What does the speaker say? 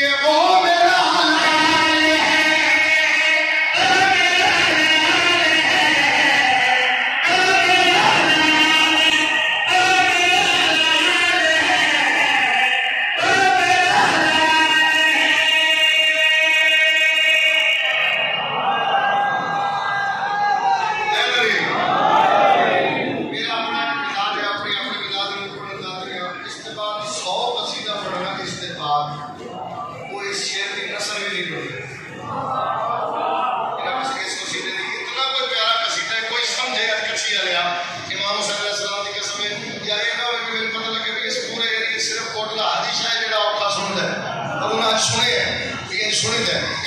year. শুনিতেন